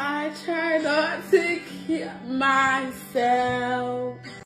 I try not to kill myself.